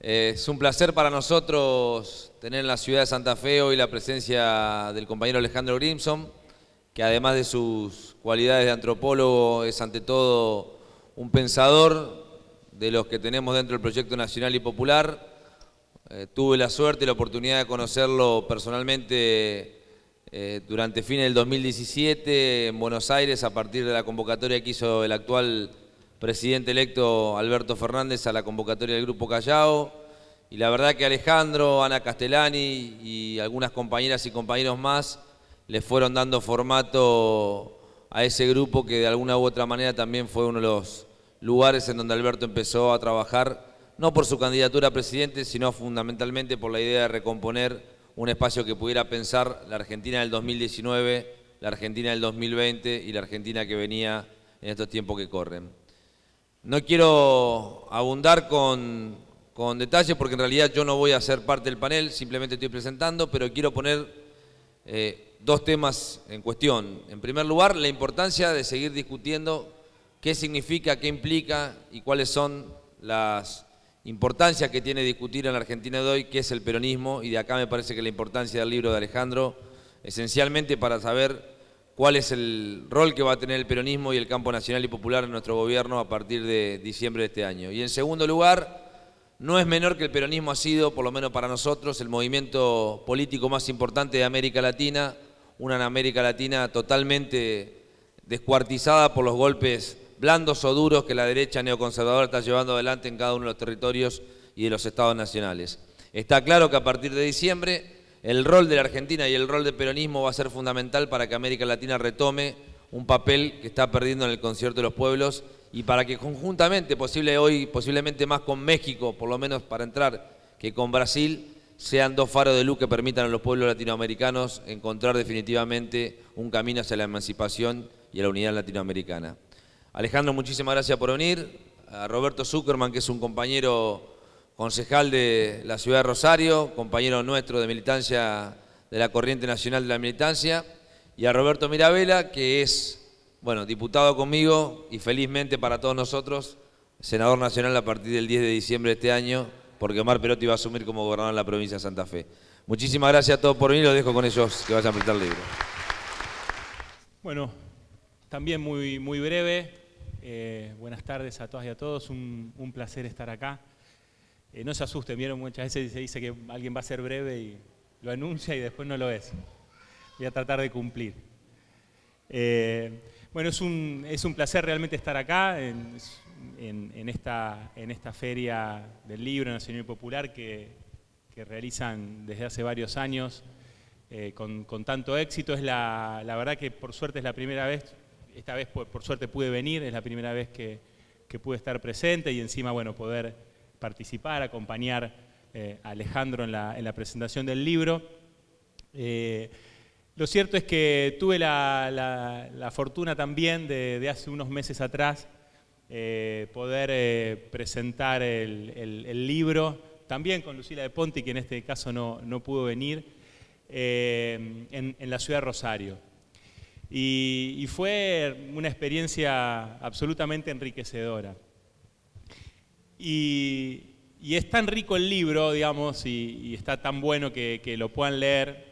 Es un placer para nosotros tener en la ciudad de Santa Fe hoy la presencia del compañero Alejandro Grimson, que además de sus cualidades de antropólogo es ante todo un pensador de los que tenemos dentro del proyecto nacional y popular. Eh, tuve la suerte y la oportunidad de conocerlo personalmente eh, durante fines del 2017 en Buenos Aires a partir de la convocatoria que hizo el actual presidente electo Alberto Fernández a la convocatoria del Grupo Callao. Y la verdad que Alejandro, Ana Castellani y algunas compañeras y compañeros más le fueron dando formato a ese grupo que de alguna u otra manera también fue uno de los lugares en donde Alberto empezó a trabajar, no por su candidatura a presidente, sino fundamentalmente por la idea de recomponer un espacio que pudiera pensar la Argentina del 2019, la Argentina del 2020 y la Argentina que venía en estos tiempos que corren. No quiero abundar con, detalles porque en realidad yo no voy a ser parte del panel, simplemente estoy presentando, pero quiero poner eh, dos temas en cuestión. En primer lugar, la importancia de seguir discutiendo qué significa, qué implica y cuáles son las importancias que tiene discutir en la Argentina de hoy, qué es el peronismo, y de acá me parece que la importancia del libro de Alejandro, esencialmente para saber cuál es el rol que va a tener el peronismo y el campo nacional y popular en nuestro gobierno a partir de diciembre de este año. Y en segundo lugar, no es menor que el peronismo ha sido, por lo menos para nosotros, el movimiento político más importante de América Latina, una América Latina totalmente descuartizada por los golpes blandos o duros que la derecha neoconservadora está llevando adelante en cada uno de los territorios y de los estados nacionales. Está claro que a partir de diciembre el rol de la Argentina y el rol del peronismo va a ser fundamental para que América Latina retome un papel que está perdiendo en el concierto de los pueblos y para que conjuntamente, posible hoy, posiblemente más con México, por lo menos para entrar, que con Brasil, sean dos faros de luz que permitan a los pueblos latinoamericanos encontrar definitivamente un camino hacia la emancipación y a la unidad latinoamericana. Alejandro, muchísimas gracias por venir. A Roberto Zuckerman, que es un compañero concejal de la ciudad de Rosario, compañero nuestro de militancia de la Corriente Nacional de la Militancia, y a Roberto Mirabella, que es, bueno, diputado conmigo y felizmente para todos nosotros, senador nacional a partir del 10 de diciembre de este año, porque Omar Perotti va a asumir como gobernador de la provincia de Santa Fe. Muchísimas gracias a todos por venir, los dejo con ellos que vayan a prestar el libro. Bueno, también muy, muy breve. Eh, buenas tardes a todas y a todos, un placer estar acá. Eh, no se asusten, vieron muchas veces se dice que alguien va a ser breve y lo anuncia y después no lo es. Voy a tratar de cumplir. Eh, bueno, es un, es un, placer realmente estar acá en, esta, en esta feria del libro nacional y popular que, realizan desde hace varios años eh, con, con, tanto éxito. Es la, la, verdad que por suerte es la primera vez, esta vez por, por suerte pude venir, es la primera vez que, que pude estar presente y encima, bueno, poder participar, acompañar eh, a Alejandro en la, presentación del libro. Eh, lo cierto es que tuve la, fortuna también de, hace unos meses atrás eh, poder presentar el, libro, también con Lucila de Ponti, que en este caso no, pudo venir, en, la ciudad de Rosario. Y, y fue una experiencia absolutamente enriquecedora. Y, es tan rico el libro, digamos, y, está tan bueno que, lo puedan leer,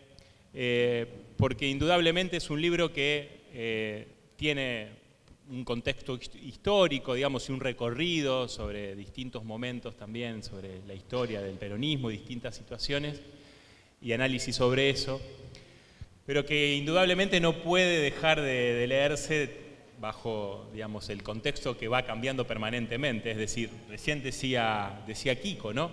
eh, porque indudablemente es un libro que eh, tiene un contexto histórico, digamos, y un recorrido sobre distintos momentos también, sobre la historia del peronismo distintas situaciones, y análisis sobre eso, pero que indudablemente no puede dejar de, de leerse bajo digamos, el contexto que va cambiando permanentemente. Es decir, recién decía, decía Kiko, ¿no?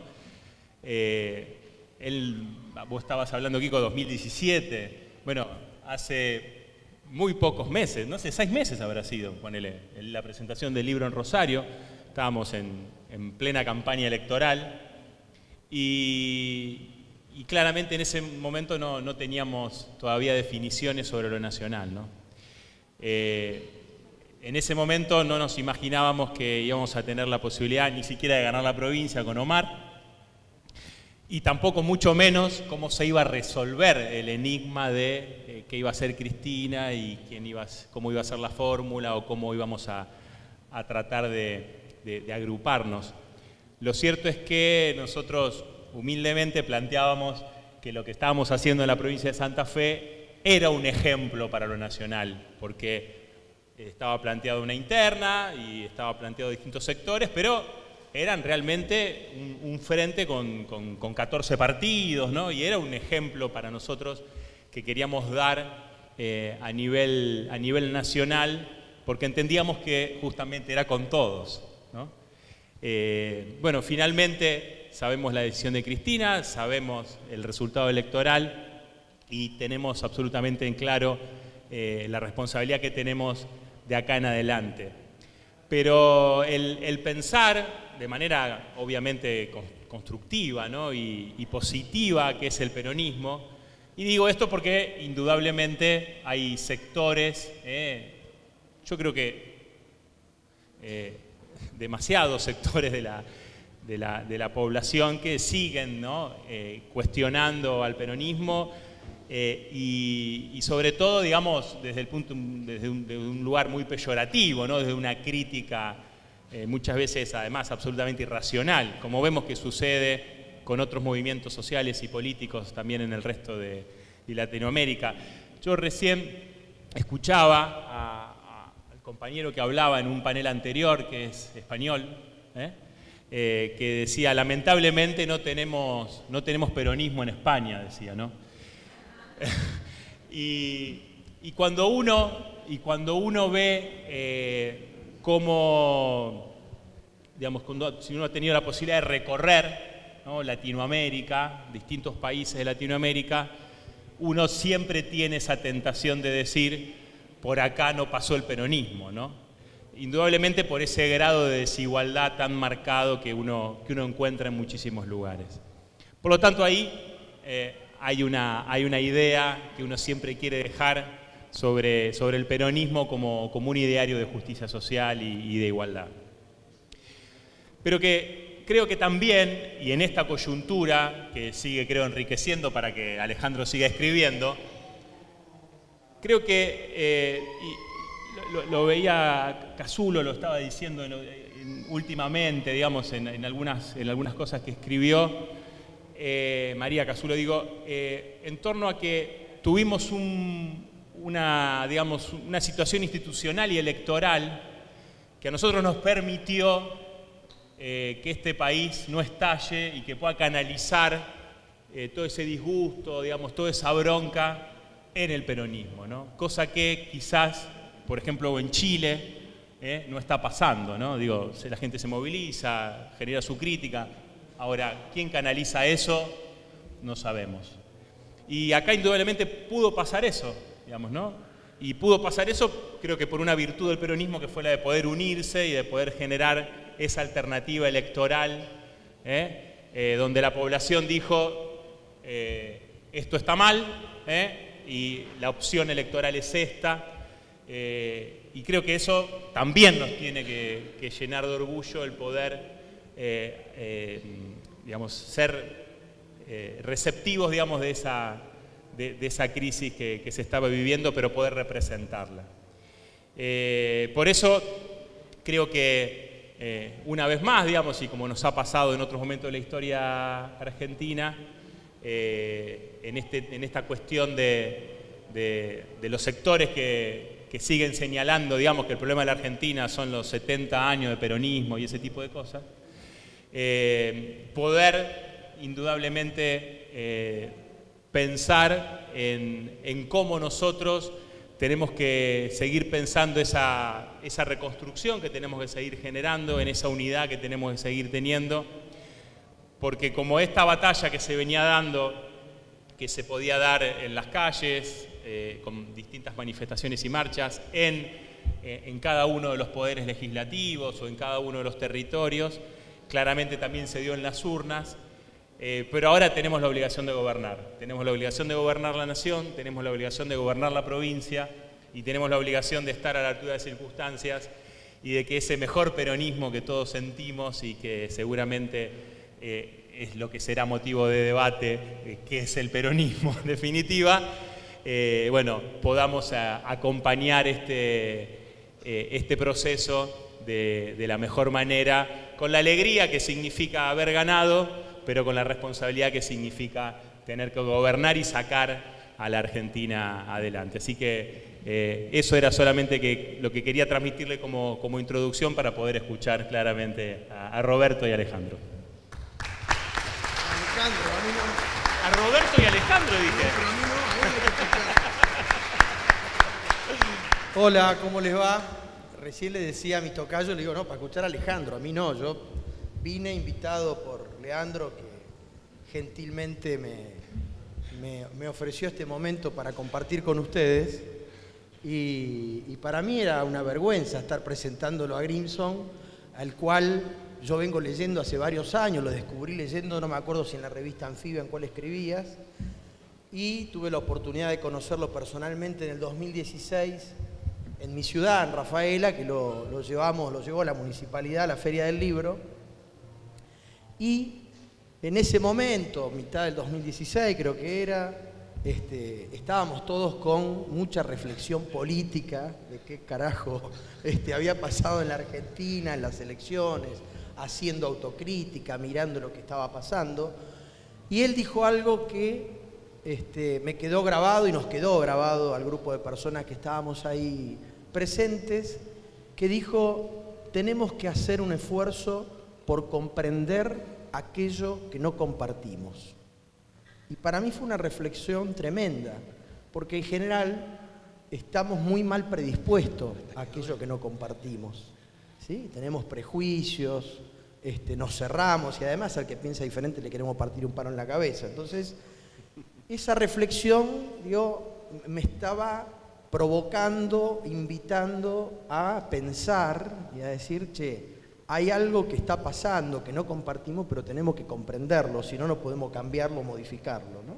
Eh, él, vos estabas hablando, Kiko, 2017. Bueno, hace muy pocos meses, no sé, seis meses habrá sido, ponele, la presentación del libro en Rosario. Estábamos en, plena campaña electoral y, claramente en ese momento no, teníamos todavía definiciones sobre lo nacional, ¿no? Eh, en ese momento no nos imaginábamos que íbamos a tener la posibilidad ni siquiera de ganar la provincia con Omar, y tampoco mucho menos cómo se iba a resolver el enigma de eh, qué iba a ser Cristina y quién iba, cómo iba a ser la fórmula o cómo íbamos a, tratar de, agruparnos. Lo cierto es que nosotros humildemente planteábamos que lo que estábamos haciendo en la provincia de Santa Fe era un ejemplo para lo nacional, porque estaba planteado una interna y estaba planteado distintos sectores, pero eran realmente un, frente con, 14 partidos, ¿no? Y era un ejemplo para nosotros que queríamos dar eh, a, nivel, a nivel nacional, porque entendíamos que justamente era con todos, ¿no? Eh, bueno, finalmente sabemos la decisión de Cristina, sabemos el resultado electoral y tenemos absolutamente en claro eh, la responsabilidad que tenemos de acá en adelante. Pero el, pensar de manera obviamente constructiva y, positiva, que es el peronismo, y digo esto porque indudablemente hay sectores, eh, yo creo que eh, demasiados sectores de la, de la, población que siguen eh, cuestionando al peronismo eh, y, sobre todo, digamos, desde, el punto, desde un, lugar muy peyorativo, ¿no? desde una crítica eh, muchas veces además absolutamente irracional, como vemos que sucede con otros movimientos sociales y políticos también en el resto de, Latinoamérica. Yo recién escuchaba al compañero que hablaba en un panel anterior, que es español, ¿eh? que decía, lamentablemente no tenemos, no tenemos peronismo en España, decía, ¿no? y, cuando uno, y cuando uno ve eh, cómo, digamos, si uno ha tenido la posibilidad de recorrer Latinoamérica, distintos países de Latinoamérica, uno siempre tiene esa tentación de decir, por acá no pasó el peronismo, ¿no? Indudablemente por ese grado de desigualdad tan marcado que uno, que uno encuentra en muchísimos lugares. Por lo tanto, ahí eh, hay una, hay una idea que uno siempre quiere dejar sobre, sobre el peronismo como, como, un ideario de justicia social y, de igualdad. Pero que creo que también, y en esta coyuntura que sigue, creo, enriqueciendo para que Alejandro siga escribiendo, creo que, eh, lo, veía Casulo, lo estaba diciendo últimamente, digamos, en, algunas, en algunas cosas que escribió, eh, María Casulo, digo, eh, en torno a que tuvimos una, digamos, una situación institucional y electoral que a nosotros nos permitió eh, que este país no estalle y que pueda canalizar todo ese disgusto, digamos, toda esa bronca en el peronismo, ¿no? Cosa que quizás, por ejemplo, en Chile, no está pasando, ¿no? Digo, la gente se moviliza, genera su crítica, Ahora, ¿quién canaliza eso? No sabemos. Y acá indudablemente pudo pasar eso, digamos, ¿no? Y pudo pasar eso, creo que por una virtud del peronismo que fue la de poder unirse y de poder generar esa alternativa electoral, ¿eh? Eh, donde la población dijo, eh, esto está mal, y la opción electoral es esta. y creo que eso también nos tiene que llenar de orgullo el poder eh, eh, digamos, ser eh, receptivos digamos, de, esa, de, esa crisis que, se estaba viviendo, pero poder representarla. por eso creo que una vez más, digamos, y como nos ha pasado en otros momentos de la historia argentina, en, este, en, esta cuestión de, de los sectores que, que, siguen señalando, digamos, que el problema de la Argentina son los 70 años de peronismo y ese tipo de cosas, eh, poder indudablemente eh, pensar en, cómo nosotros tenemos que seguir pensando esa, esa reconstrucción que tenemos que seguir generando, en esa unidad que tenemos que seguir teniendo, porque como esta batalla que se venía dando, que se podía dar en las calles, eh, con distintas manifestaciones y marchas, en, en cada uno de los poderes legislativos o en cada uno de los territorios, claramente también se dio en las urnas, eh, pero ahora tenemos la obligación de gobernar. Tenemos la obligación de gobernar la nación, tenemos la obligación de gobernar la provincia y tenemos la obligación de estar a la altura de circunstancias y de que ese mejor peronismo que todos sentimos y que seguramente eh, es lo que será motivo de debate, eh, que es el peronismo en definitiva, bueno, podamos acompañar este, este proceso de, de la mejor manera, con la alegría que significa haber ganado, pero con la responsabilidad que significa tener que gobernar y sacar a la Argentina adelante. Así que eh, eso era solamente que, lo que quería transmitirle como, como introducción para poder escuchar claramente a, a Roberto y Alejandro. Alejandro, a mí no. A Roberto y Alejandro dije. No. Hola, ¿cómo les va? Recién le decía a mi tocayo, le digo, no, para escuchar a Alejandro, a mí no, yo vine invitado por Leandro, que gentilmente me, me- ofreció este momento para compartir con ustedes. Y, y para mí era una vergüenza estar presentándolo a Grimson, al cual yo vengo leyendo hace varios años, lo descubrí leyendo, no me acuerdo si en la revista Anfibia en cuál escribías, y tuve la oportunidad de conocerlo personalmente en el 2016 en mi ciudad, en Rafaela, que lo, llevamos, lo llevó la municipalidad a la Feria del Libro. Y en ese momento, mitad del 2016 creo que era, este, estábamos todos con mucha reflexión política de qué carajo este, había pasado en la Argentina, en las elecciones, haciendo autocrítica, mirando lo que estaba pasando. Y él dijo algo que este, me quedó grabado y nos quedó grabado al grupo de personas que estábamos ahí presentes, que dijo, tenemos que hacer un esfuerzo por comprender aquello que no compartimos. Y para mí fue una reflexión tremenda, porque en general estamos muy mal predispuestos a aquello que no compartimos. ¿sí? Tenemos prejuicios, este, nos cerramos y además al que piensa diferente le queremos partir un paro en la cabeza. Entonces, esa reflexión digo, me estaba provocando, invitando a pensar y a decir, che, hay algo que está pasando que no compartimos, pero tenemos que comprenderlo, si no, no podemos cambiarlo modificarlo. ¿no?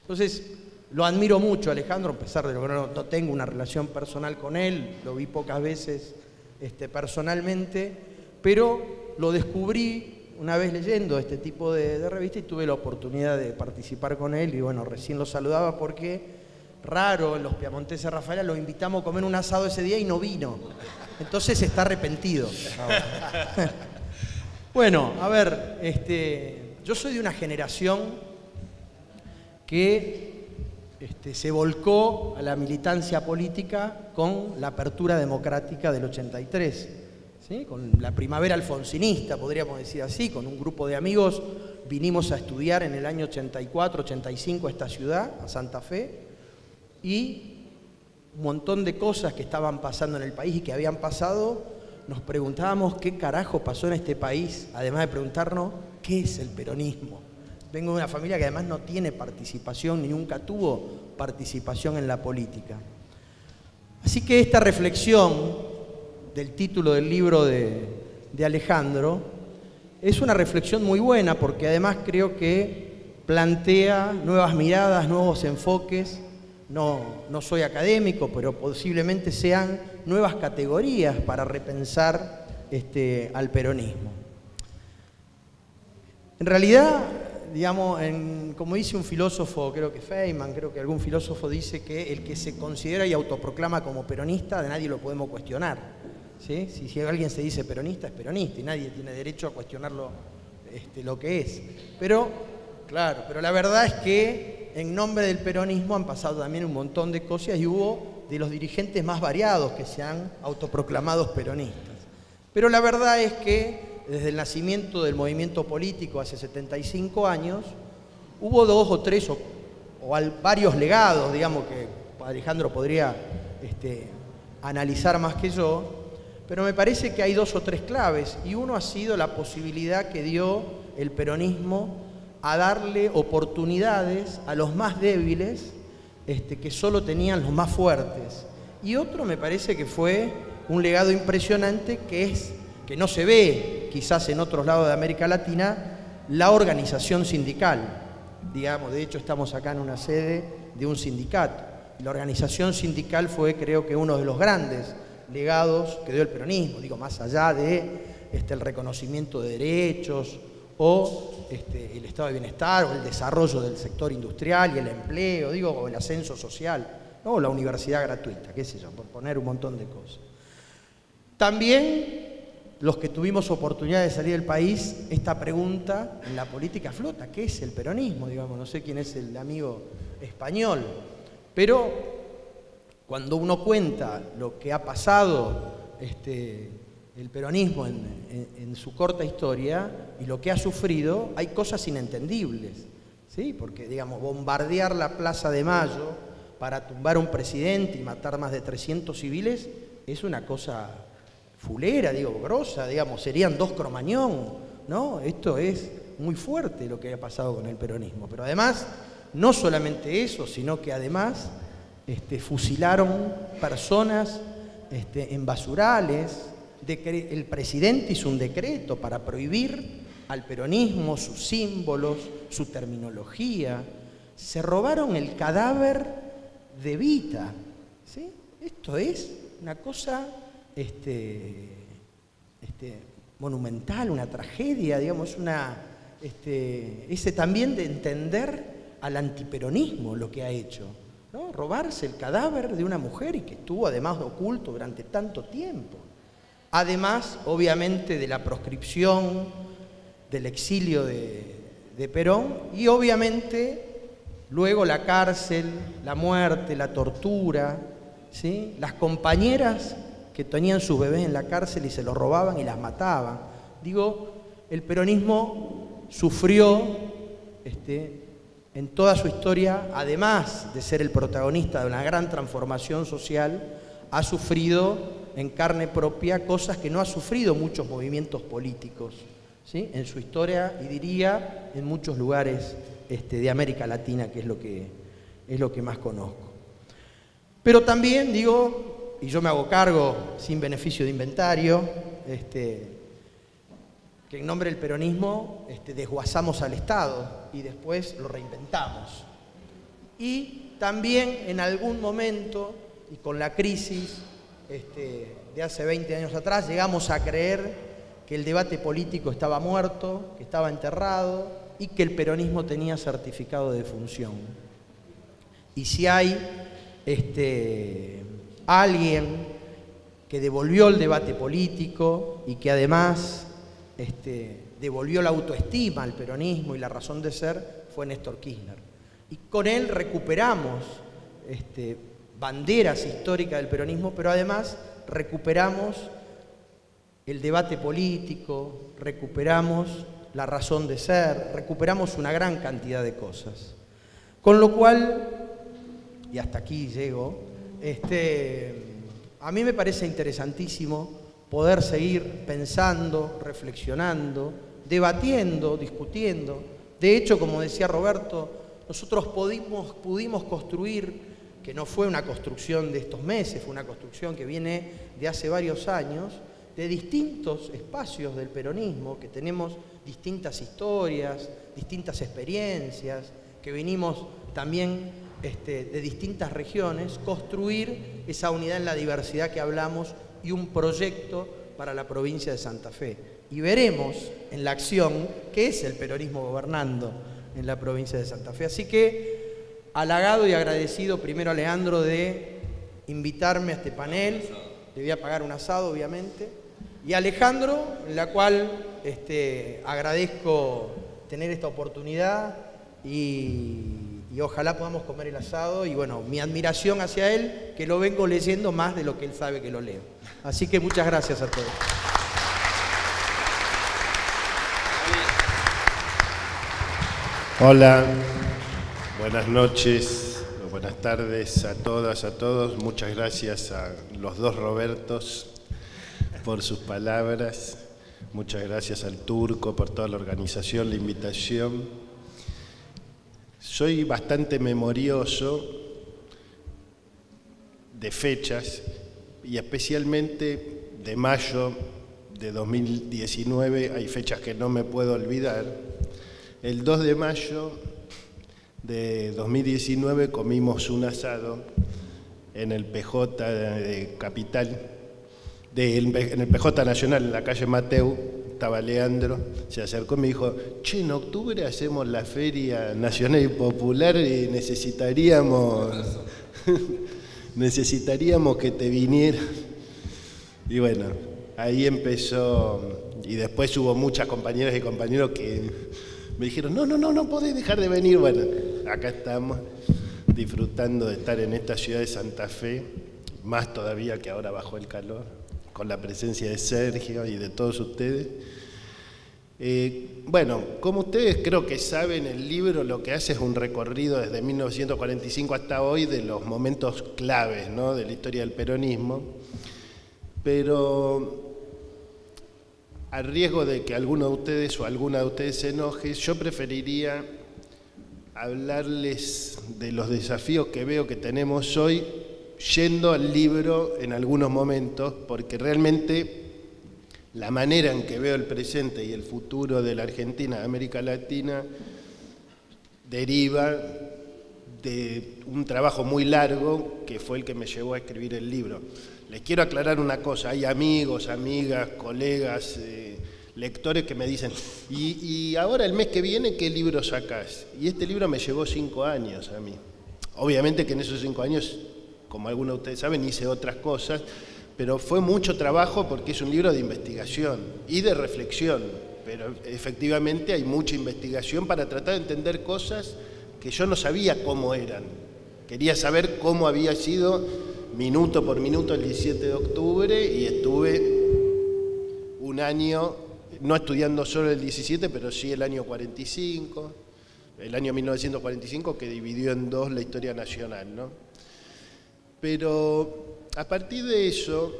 Entonces, lo admiro mucho, Alejandro, a pesar de que no, no tengo una relación personal con él, lo vi pocas veces este, personalmente, pero lo descubrí una vez leyendo este tipo de, revista y tuve la oportunidad de participar con él y bueno, recién lo saludaba porque raro en los piamonteses Rafaela lo invitamos a comer un asado ese día y no vino. Entonces está arrepentido. bueno, a ver, este, yo soy de una generación que este, se volcó a la militancia política con la apertura democrática del 83, ¿sí? con la primavera alfonsinista, podríamos decir así, con un grupo de amigos vinimos a estudiar en el año 84, 85 a esta ciudad, a Santa Fe, y un montón de cosas que estaban pasando en el país y que habían pasado, nos preguntábamos qué carajo pasó en este país, además de preguntarnos qué es el peronismo. Vengo de una familia que además no tiene participación ni nunca tuvo participación en la política. Así que esta reflexión del título del libro de, Alejandro es una reflexión muy buena porque además creo que plantea nuevas miradas, nuevos enfoques. No, no soy académico, pero posiblemente sean nuevas categorías para repensar este, al peronismo. En realidad, digamos, como dice un filósofo, creo que Feynman, creo que algún filósofo dice que el que se considera y autoproclama como peronista, de nadie lo podemos cuestionar. ¿Sí? Si, si alguien se dice peronista, es peronista y nadie tiene derecho a cuestionarlo este, lo que es. Pero, claro, pero la verdad es que en nombre del peronismo han pasado también un montón de cosas y hubo de los dirigentes más variados que se han autoproclamados peronistas. Pero la verdad es que desde el nacimiento del movimiento político hace 75 años, hubo dos o tres o, varios legados, digamos, que Alejandro podría este, analizar más que yo, pero me parece que hay dos o tres claves y uno ha sido la posibilidad que dio el peronismo a darle oportunidades a los más débiles este, que solo tenían los más fuertes. Y otro me parece que fue un legado impresionante que es que no se ve quizás en otros lados de América Latina, la organización sindical. Digamos, de hecho estamos acá en una sede de un sindicato. La organización sindical fue creo que uno de los grandes legados que dio el peronismo, digo, más allá de este, el reconocimiento de derechos o este, el estado de bienestar o el desarrollo del sector industrial y el empleo, digo, o el ascenso social, o la universidad gratuita, qué sé yo, por poner un montón de cosas. También los que tuvimos oportunidad de salir del país, esta pregunta en la política flota, ¿qué es el peronismo? Digamos, no sé quién es el amigo español, pero cuando uno cuenta lo que ha pasado este, el peronismo en, su corta historia y lo que ha sufrido, hay cosas inentendibles, ¿sí? Porque, digamos, bombardear la Plaza de Mayo para tumbar a un presidente y matar más de 300 civiles es una cosa fulera, digo, grosa, digamos, serían dos cromañón, ¿no? Esto es muy fuerte lo que ha pasado con el peronismo. Pero además, no solamente eso, sino que además este, fusilaron personas este, en basurales. el presidente hizo un decreto para prohibir al peronismo, sus símbolos, su terminología. Se robaron el cadáver de Vita. Esto es una cosa este, este, monumental, una tragedia, digamos, una, este, ese también de entender al antiperonismo lo que ha hecho. Robarse el cadáver de una mujer y que estuvo además oculto durante tanto tiempo. Además, obviamente, de la proscripción, del exilio de, de Perón y obviamente luego la cárcel, la muerte, la tortura, ¿sí? las compañeras que tenían sus bebés en la cárcel y se los robaban y las mataban. Digo, el peronismo sufrió este, en toda su historia, además de ser el protagonista de una gran transformación social, ha sufrido en carne propia cosas que no ha sufrido muchos movimientos políticos ¿sí? en su historia y diría en muchos lugares este, de América Latina, que es lo que, es lo que más conozco. Pero también digo, y yo me hago cargo sin beneficio de inventario, este, que en nombre del peronismo este, desguazamos al Estado y después lo reinventamos. Y también en algún momento, y con la crisis este, de hace 20 años atrás, llegamos a creer que el debate político estaba muerto, que estaba enterrado y que el peronismo tenía certificado de función. Y si hay este, alguien que devolvió el debate político y que además este, devolvió la autoestima al peronismo y la razón de ser fue Néstor Kirchner. Y con él recuperamos este, banderas históricas del peronismo, pero además recuperamos el debate político, recuperamos la razón de ser, recuperamos una gran cantidad de cosas. Con lo cual, y hasta aquí llego, este, a mí me parece interesantísimo poder seguir pensando, reflexionando, debatiendo, discutiendo. De hecho, como decía Roberto, nosotros pudimos, construir, que no fue una construcción de estos meses, fue una construcción que viene de hace varios años, de distintos espacios del peronismo, que tenemos distintas historias, distintas experiencias, que venimos también este, de distintas regiones, construir esa unidad en la diversidad que hablamos y un proyecto para la provincia de Santa Fe. Y veremos en la acción qué es el peronismo gobernando en la provincia de Santa Fe. Así que halagado y agradecido primero a Leandro de invitarme a este panel, le voy a pagar un asado obviamente, y a Alejandro, en la cual este, agradezco tener esta oportunidad y y ojalá podamos comer el asado y bueno, mi admiración hacia él, que lo vengo leyendo más de lo que él sabe que lo leo. Así que muchas gracias a todos. Hola, buenas noches, buenas tardes a todas, a todos. Muchas gracias a los dos Robertos por sus palabras. Muchas gracias al Turco por toda la organización, la invitación. Soy bastante memorioso de fechas y especialmente de mayo de 2019, hay fechas que no me puedo olvidar. El 2 de mayo de 2019 comimos un asado en el PJ de Capital, en el PJ Nacional, en la calle Mateu, estaba Leandro, se acercó y me dijo, che, en octubre hacemos la Feria Nacional y Popular y necesitaríamos, necesitaríamos que te vinieras. Y bueno, ahí empezó, y después hubo muchas compañeras y compañeros que me dijeron, no, no, no, no podés dejar de venir. Bueno, acá estamos disfrutando de estar en esta ciudad de Santa Fe, más todavía que ahora bajo el calor, con la presencia de Sergio y de todos ustedes. Eh, bueno, como ustedes creo que saben, el libro lo que hace es un recorrido desde 1945 hasta hoy de los momentos claves ¿no? de la historia del peronismo, pero a riesgo de que alguno de ustedes o alguna de ustedes se enoje, yo preferiría hablarles de los desafíos que veo que tenemos hoy yendo al libro en algunos momentos, porque realmente la manera en que veo el presente y el futuro de la Argentina, de América Latina, deriva de un trabajo muy largo que fue el que me llevó a escribir el libro. Les quiero aclarar una cosa, hay amigos, amigas, colegas, eh, lectores que me dicen, y, ahora el mes que viene, ¿qué libro sacás? Y este libro me llevó cinco años a mí. Obviamente que en esos cinco años, como algunos de ustedes saben, hice otras cosas, pero fue mucho trabajo porque es un libro de investigación y de reflexión, pero efectivamente hay mucha investigación para tratar de entender cosas que yo no sabía cómo eran. Quería saber cómo había sido minuto por minuto el 17 de octubre y estuve un año, no estudiando solo el 17, pero sí el año 45, el año 1945 que dividió en dos la historia nacional. ¿no? Pero a partir de eso,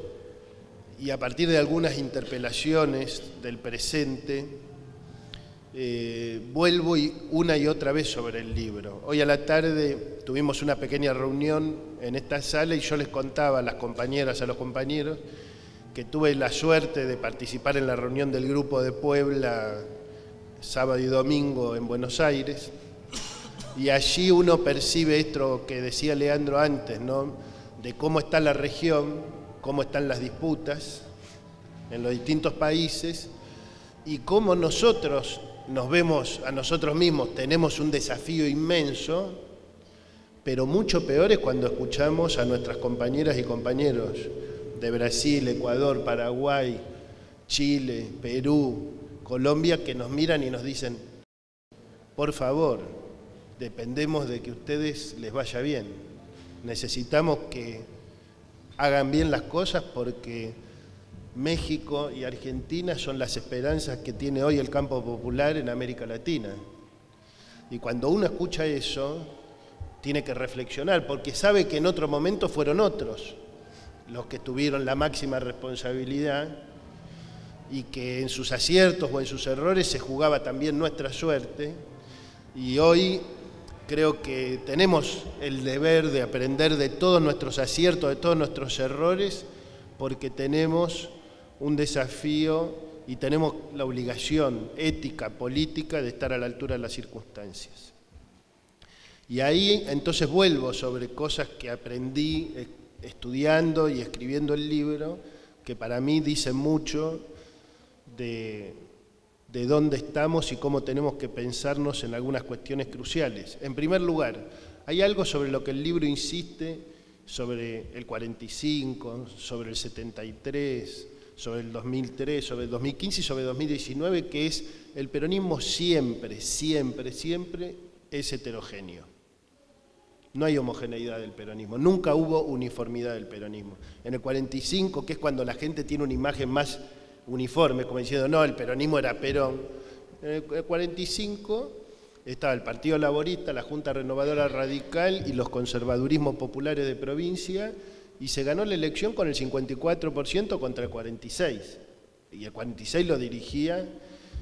y a partir de algunas interpelaciones del presente, eh, vuelvo una y otra vez sobre el libro. Hoy a la tarde tuvimos una pequeña reunión en esta sala y yo les contaba a las compañeras, a los compañeros, que tuve la suerte de participar en la reunión del grupo de Puebla sábado y domingo en Buenos Aires. Y allí uno percibe esto que decía Leandro antes, ¿no? De cómo está la región, cómo están las disputas en los distintos países y cómo nosotros nos vemos a nosotros mismos, tenemos un desafío inmenso, pero mucho peor es cuando escuchamos a nuestras compañeras y compañeros de Brasil, Ecuador, Paraguay, Chile, Perú, Colombia, que nos miran y nos dicen, por favor, dependemos de que ustedes les vaya bien. Necesitamos que hagan bien las cosas porque México y Argentina son las esperanzas que tiene hoy el campo popular en América Latina. Y cuando uno escucha eso, tiene que reflexionar, porque sabe que en otro momento fueron otros los que tuvieron la máxima responsabilidad y que en sus aciertos o en sus errores se jugaba también nuestra suerte. Y hoy Creo que tenemos el deber de aprender de todos nuestros aciertos, de todos nuestros errores, porque tenemos un desafío y tenemos la obligación ética, política, de estar a la altura de las circunstancias. Y ahí entonces vuelvo sobre cosas que aprendí estudiando y escribiendo el libro, que para mí dicen mucho de de dónde estamos y cómo tenemos que pensarnos en algunas cuestiones cruciales. En primer lugar, hay algo sobre lo que el libro insiste, sobre el 45, sobre el 73, sobre el 2003, sobre el 2015 y sobre el 2019, que es el peronismo siempre, siempre, siempre es heterogéneo. No hay homogeneidad del peronismo, nunca hubo uniformidad del peronismo. En el 45, que es cuando la gente tiene una imagen más uniforme, como diciendo, no, el peronismo era Perón. En el 45 estaba el Partido Laborista, la Junta Renovadora Radical y los conservadurismos populares de provincia, y se ganó la elección con el 54% contra el 46%. Y el 46% lo dirigía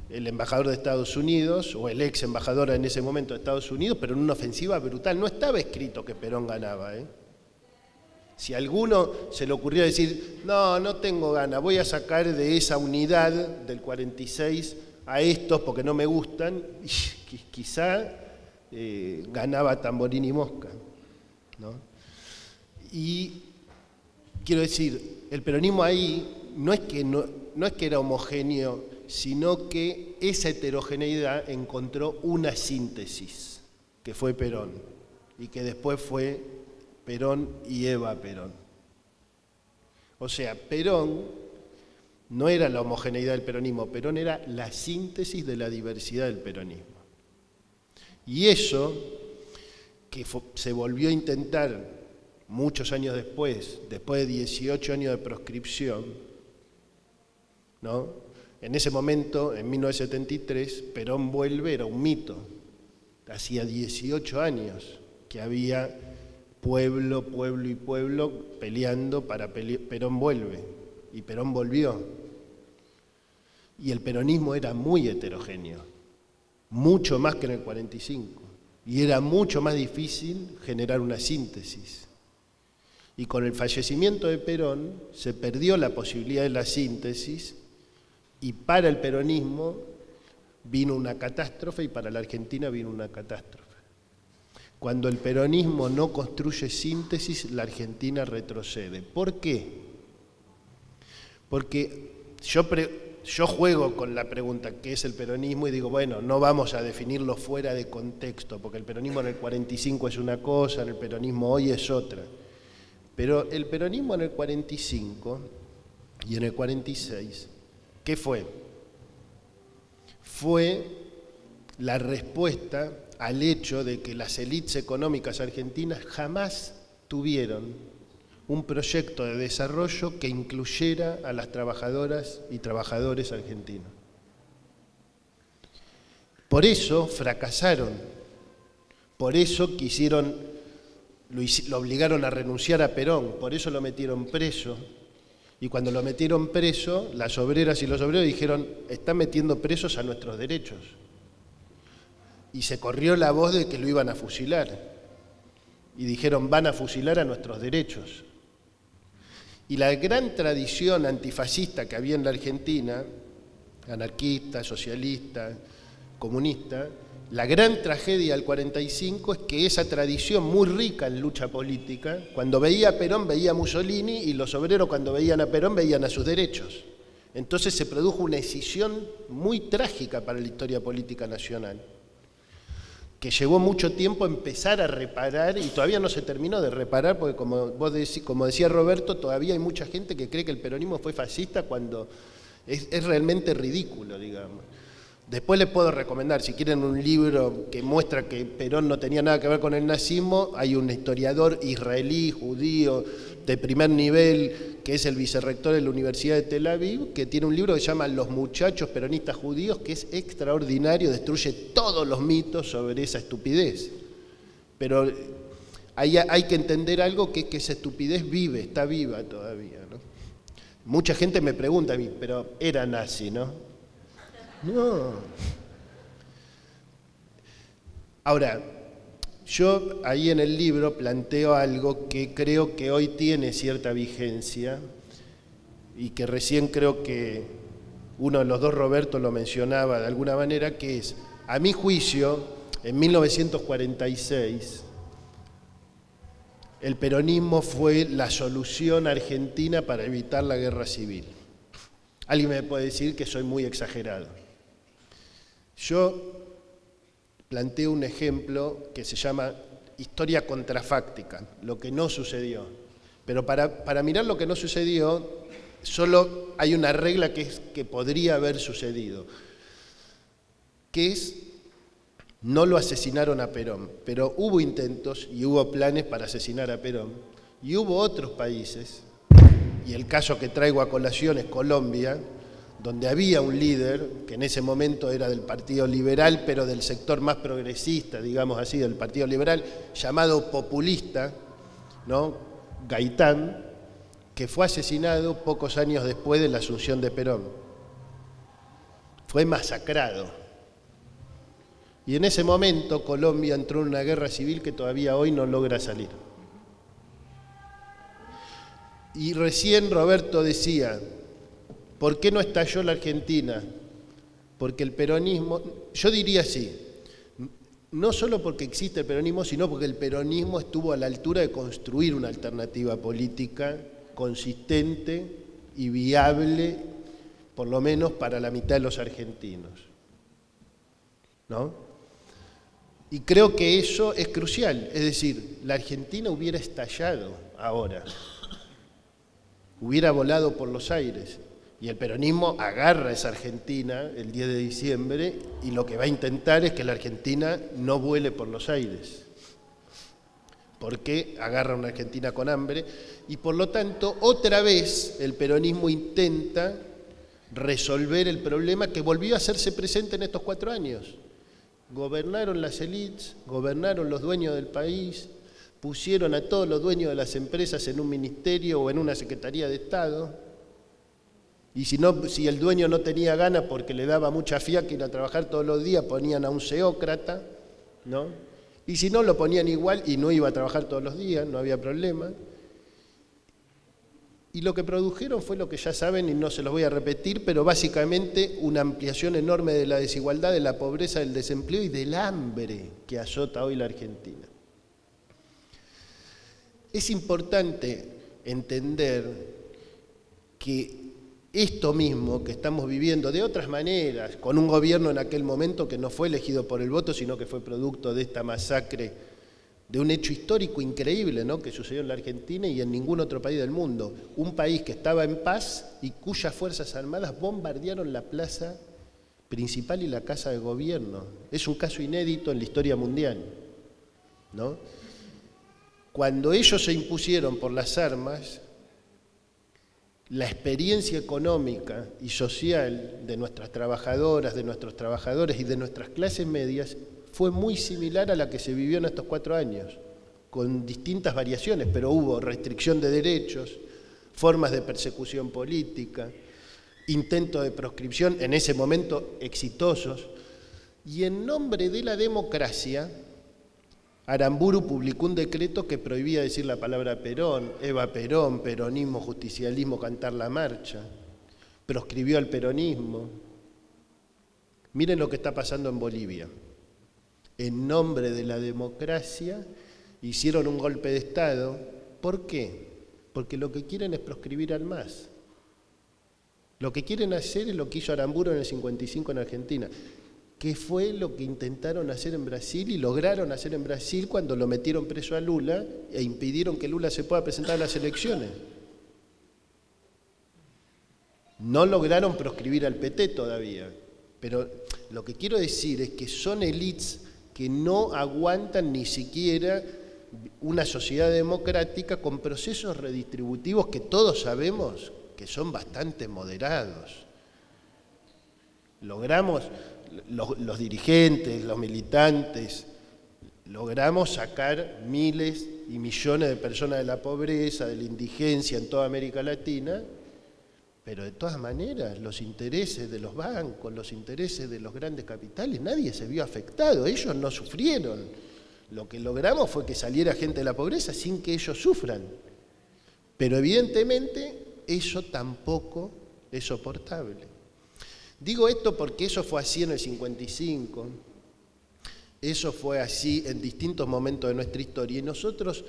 el embajador de Estados Unidos, o el ex embajador en ese momento de Estados Unidos, pero en una ofensiva brutal. No estaba escrito que Perón ganaba, ¿eh? Si a alguno se le ocurrió decir, no, no tengo ganas, voy a sacar de esa unidad del 46 a estos porque no me gustan, quizá eh, ganaba tamborín y mosca. Y quiero decir, el peronismo ahí no es que, no, no es que era homogéneo, sino que esa heterogeneidad encontró una síntesis, que fue Perón, y que después fue Perón y Eva Perón. O sea, Perón no era la homogeneidad del peronismo, Perón era la síntesis de la diversidad del peronismo. Y eso, que se volvió a intentar muchos años después, después de 18 años de proscripción, ¿no? En ese momento, en 1973, Perón vuelve, era un mito. Hacía 18 años que había pueblo, pueblo y pueblo peleando para Perón vuelve. Y Perón volvió. Y el peronismo era muy heterogéneo, mucho más que en el 45. Y era mucho más difícil generar una síntesis. Y con el fallecimiento de Perón se perdió la posibilidad de la síntesis y para el peronismo vino una catástrofe y para la Argentina vino una catástrofe. Cuando el peronismo no construye síntesis, la Argentina retrocede. ¿Por qué? Porque yo, yo juego con la pregunta ¿qué es el peronismo? y digo, bueno, no vamos a definirlo fuera de contexto, porque el peronismo en el 45 es una cosa, en el peronismo hoy es otra. Pero el peronismo en el 45 y en el 46 ¿Qué fue? Fue la respuesta al hecho de que las élites económicas argentinas jamás tuvieron un proyecto de desarrollo que incluyera a las trabajadoras y trabajadores argentinos. Por eso fracasaron, por eso quisieron, lo, lo obligaron a renunciar a Perón, por eso lo metieron preso, y cuando lo metieron preso, las obreras y los obreros dijeron, están metiendo presos a nuestros derechos. Y se corrió la voz de que lo iban a fusilar. Y dijeron, van a fusilar a nuestros derechos. Y la gran tradición antifascista que había en la Argentina, anarquista, socialista, comunista, la gran tragedia del 45 es que esa tradición muy rica en lucha política, cuando veía a Perón veía a Mussolini y los obreros cuando veían a Perón veían a sus derechos. Entonces se produjo una decisión muy trágica para la historia política nacional, que llevó mucho tiempo empezar a reparar y todavía no se terminó de reparar, porque como, vos como decía Roberto, todavía hay mucha gente que cree que el peronismo fue fascista cuando es, es realmente ridículo, digamos. Después les puedo recomendar, si quieren un libro que muestra que Perón no tenía nada que ver con el nazismo, hay un historiador israelí, judío, de primer nivel, que es el vicerrector de la Universidad de Tel Aviv, que tiene un libro que se llama Los muchachos peronistas judíos, que es extraordinario, destruye todos los mitos sobre esa estupidez. Pero hay, hay que entender algo que es que esa estupidez vive, está viva todavía. Mucha gente me pregunta a mí, pero era nazi, ¿no? No. Ahora, yo ahí en el libro planteo algo que creo que hoy tiene cierta vigencia y que recién creo que uno de los dos, Roberto, lo mencionaba de alguna manera, que es, a mi juicio, en 1946, el peronismo fue la solución argentina para evitar la guerra civil. Alguien me puede decir que soy muy exagerado. Yo planteo un ejemplo que se llama historia contrafáctica, lo que no sucedió. Pero para, mirar lo que no sucedió, solo hay una regla que es que podría haber sucedido, que es no lo asesinaron a Perón, pero hubo intentos y hubo planes para asesinar a Perón. Y hubo otros países, y el caso que traigo a colación es Colombia, donde había un líder que en ese momento era del Partido Liberal, pero del sector más progresista, digamos así, del Partido Liberal, llamado populista, ¿no? Gaitán, que fue asesinado pocos años después de la asunción de Perón. Fue masacrado. Y en ese momento Colombia entró en una guerra civil que todavía hoy no logra salir. Y recién Roberto decía, ¿Por qué no estalló la Argentina? Porque el peronismo, yo diría así, no solo porque existe el peronismo, sino porque el peronismo estuvo a la altura de construir una alternativa política consistente y viable, por lo menos para la mitad de los argentinos. ¿No? Y creo que eso es crucial, es decir, la Argentina hubiera estallado ahora, hubiera volado por los aires, Y el peronismo agarra esa Argentina el 10 de diciembre y lo que va a intentar es que la Argentina no vuele por los aires. Porque agarra una Argentina con hambre y por lo tanto otra vez el peronismo intenta resolver el problema que volvió a hacerse presente en estos cuatro años. Gobernaron las élites, gobernaron los dueños del país, pusieron a todos los dueños de las empresas en un ministerio o en una secretaría de Estado y si, no, si el dueño no tenía ganas porque le daba mucha fiaca ir a trabajar todos los días, ponían a un seócrata, ¿no? Y si no, lo ponían igual y no iba a trabajar todos los días, no había problema. Y lo que produjeron fue lo que ya saben y no se los voy a repetir, pero básicamente una ampliación enorme de la desigualdad, de la pobreza, del desempleo y del hambre que azota hoy la Argentina. Es importante entender que esto mismo que estamos viviendo de otras maneras, con un gobierno en aquel momento que no fue elegido por el voto, sino que fue producto de esta masacre, de un hecho histórico increíble ¿no? que sucedió en la Argentina y en ningún otro país del mundo. Un país que estaba en paz y cuyas Fuerzas Armadas bombardearon la plaza principal y la casa de gobierno. Es un caso inédito en la historia mundial. ¿no? Cuando ellos se impusieron por las armas, la experiencia económica y social de nuestras trabajadoras, de nuestros trabajadores y de nuestras clases medias fue muy similar a la que se vivió en estos cuatro años, con distintas variaciones, pero hubo restricción de derechos, formas de persecución política, intentos de proscripción, en ese momento exitosos, y en nombre de la democracia, Aramburu publicó un decreto que prohibía decir la palabra Perón, Eva Perón, peronismo, justicialismo, cantar la marcha. Proscribió al peronismo. Miren lo que está pasando en Bolivia. En nombre de la democracia hicieron un golpe de Estado. ¿Por qué? Porque lo que quieren es proscribir al MAS. Lo que quieren hacer es lo que hizo Aramburu en el 55 en Argentina que fue lo que intentaron hacer en Brasil y lograron hacer en Brasil cuando lo metieron preso a Lula e impidieron que Lula se pueda presentar a las elecciones. No lograron proscribir al PT todavía, pero lo que quiero decir es que son elites que no aguantan ni siquiera una sociedad democrática con procesos redistributivos que todos sabemos que son bastante moderados. Logramos los, dirigentes, los militantes, logramos sacar miles y millones de personas de la pobreza, de la indigencia en toda América Latina, pero de todas maneras los intereses de los bancos, los intereses de los grandes capitales, nadie se vio afectado, ellos no sufrieron. Lo que logramos fue que saliera gente de la pobreza sin que ellos sufran. Pero evidentemente eso tampoco es soportable. Digo esto porque eso fue así en el 55, eso fue así en distintos momentos de nuestra historia. Y nosotros,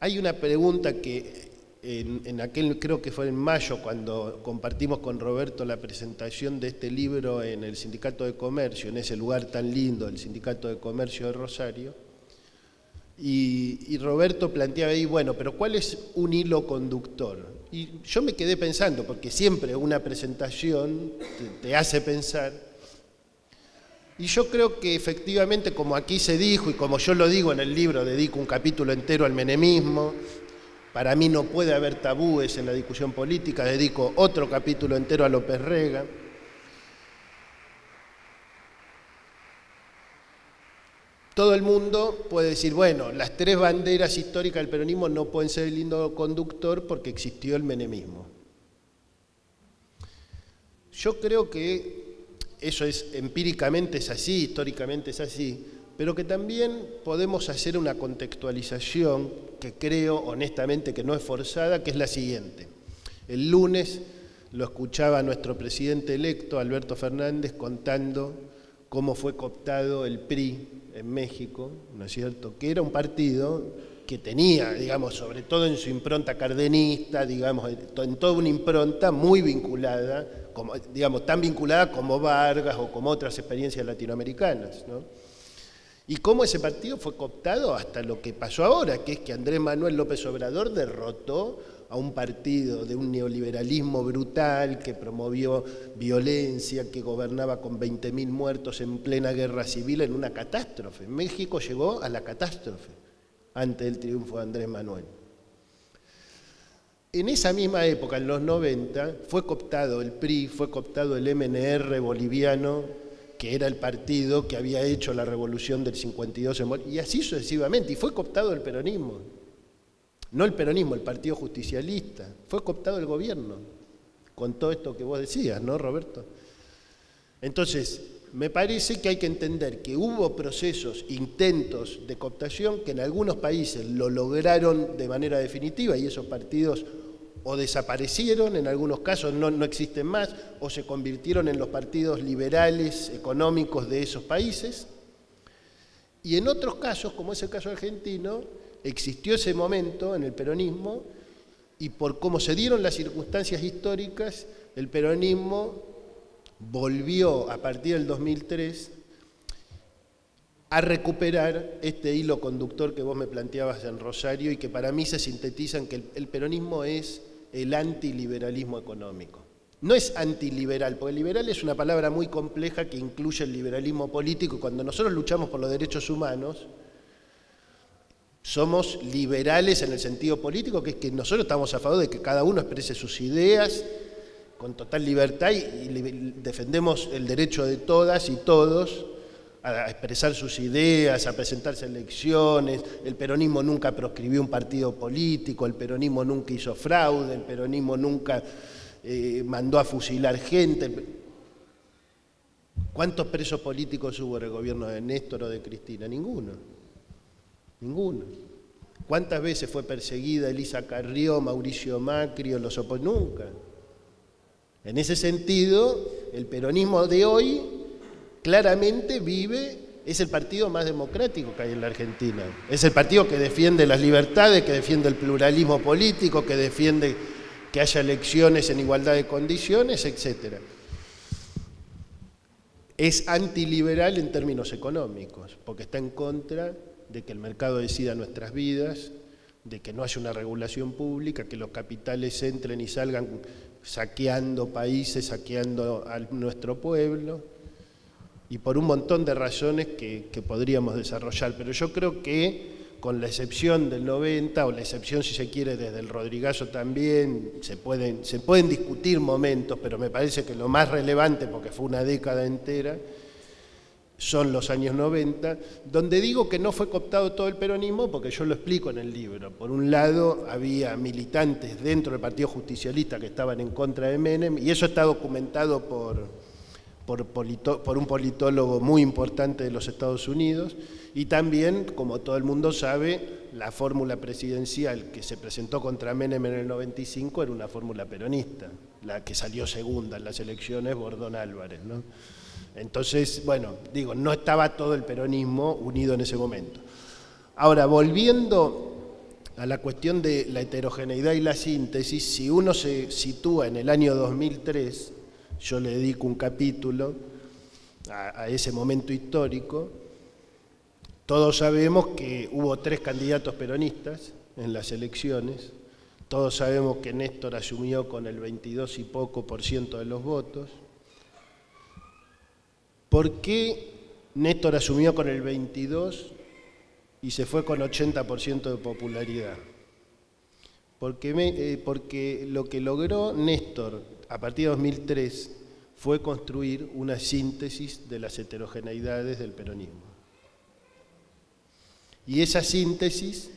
hay una pregunta que en, aquel, creo que fue en mayo, cuando compartimos con Roberto la presentación de este libro en el Sindicato de Comercio, en ese lugar tan lindo, el Sindicato de Comercio de Rosario, y, y Roberto planteaba ahí, bueno, pero ¿cuál es un hilo conductor? Y yo me quedé pensando, porque siempre una presentación te, hace pensar, y yo creo que efectivamente, como aquí se dijo y como yo lo digo en el libro, dedico un capítulo entero al menemismo, para mí no puede haber tabúes en la discusión política, dedico otro capítulo entero a López Rega. Todo el mundo puede decir, bueno, las tres banderas históricas del peronismo no pueden ser el lindo conductor porque existió el menemismo. Yo creo que eso es empíricamente es así, históricamente es así, pero que también podemos hacer una contextualización que creo honestamente que no es forzada, que es la siguiente. El lunes lo escuchaba nuestro presidente electo, Alberto Fernández, contando cómo fue cooptado el PRI en México, ¿no es cierto?, que era un partido que tenía, digamos, sobre todo en su impronta cardenista, digamos, en toda una impronta muy vinculada, como, digamos, tan vinculada como Vargas o como otras experiencias latinoamericanas. ¿no? Y cómo ese partido fue cooptado hasta lo que pasó ahora, que es que Andrés Manuel López Obrador derrotó a un partido de un neoliberalismo brutal que promovió violencia, que gobernaba con 20.000 muertos en plena guerra civil en una catástrofe. México llegó a la catástrofe ante el triunfo de Andrés Manuel. En esa misma época, en los 90, fue cooptado el PRI, fue cooptado el MNR boliviano, que era el partido que había hecho la revolución del 52 en y así sucesivamente, y fue cooptado el peronismo. No el peronismo, el partido justicialista, fue cooptado el gobierno, con todo esto que vos decías, ¿no, Roberto? Entonces, me parece que hay que entender que hubo procesos, intentos de cooptación que en algunos países lo lograron de manera definitiva y esos partidos o desaparecieron, en algunos casos no, no, existen más, o se convirtieron en los partidos liberales económicos de esos países. Y en otros casos, como es el caso argentino, existió ese momento en el peronismo y por cómo se dieron las circunstancias históricas, el peronismo volvió a partir del 2003 a recuperar este hilo conductor que vos me planteabas en Rosario y que para mí se sintetiza en que el, peronismo es el antiliberalismo económico. No es antiliberal, porque liberal es una palabra muy compleja que incluye el liberalismo político. Cuando nosotros luchamos por los derechos humanos, somos liberales en el sentido político, que es que nosotros estamos a favor de que cada uno exprese sus ideas con total libertad y, defendemos el derecho de todas y todos a expresar sus ideas, a presentarse elecciones. El peronismo nunca proscribió un partido político, el peronismo nunca hizo fraude, el peronismo nunca eh, mandó a fusilar gente. ¿Cuántos presos políticos hubo en el gobierno de Néstor o de Cristina? Ninguno. Ninguno. ¿Cuántas veces fue perseguida Elisa Carrió, Mauricio Macri o los opos? Nunca. En ese sentido, el peronismo de hoy claramente vive, es el partido más democrático que hay en la Argentina. Es el partido que defiende las libertades, que defiende el pluralismo político, que defiende que haya elecciones en igualdad de condiciones, etc. Es antiliberal en términos económicos, porque está en contra de que el mercado decida nuestras vidas, de que no haya una regulación pública, que los capitales entren y salgan saqueando países, saqueando a nuestro pueblo, y por un montón de razones que, podríamos desarrollar. Pero yo creo que con la excepción del 90, o la excepción si se quiere desde el Rodrigazo también, se pueden, se pueden discutir momentos, pero me parece que lo más relevante, porque fue una década entera, son los años 90, donde digo que no fue cooptado todo el peronismo, porque yo lo explico en el libro. Por un lado, había militantes dentro del Partido Justicialista que estaban en contra de Menem, y eso está documentado por, por, un politólogo muy importante de los Estados Unidos, y también, como todo el mundo sabe, la fórmula presidencial que se presentó contra Menem en el 95 era una fórmula peronista, la que salió segunda en las elecciones, Bordón Álvarez. ¿no? Entonces, bueno, digo, no estaba todo el peronismo unido en ese momento. Ahora, volviendo a la cuestión de la heterogeneidad y la síntesis, si uno se sitúa en el año 2003, yo le dedico un capítulo a, a ese momento histórico, todos sabemos que hubo tres candidatos peronistas en las elecciones, todos sabemos que Néstor asumió con el 22 y poco por ciento de los votos, ¿Por qué Néstor asumió con el 22 y se fue con 80% de popularidad? Porque, eh, porque lo que logró Néstor a partir de 2003 fue construir una síntesis de las heterogeneidades del peronismo. Y esa síntesis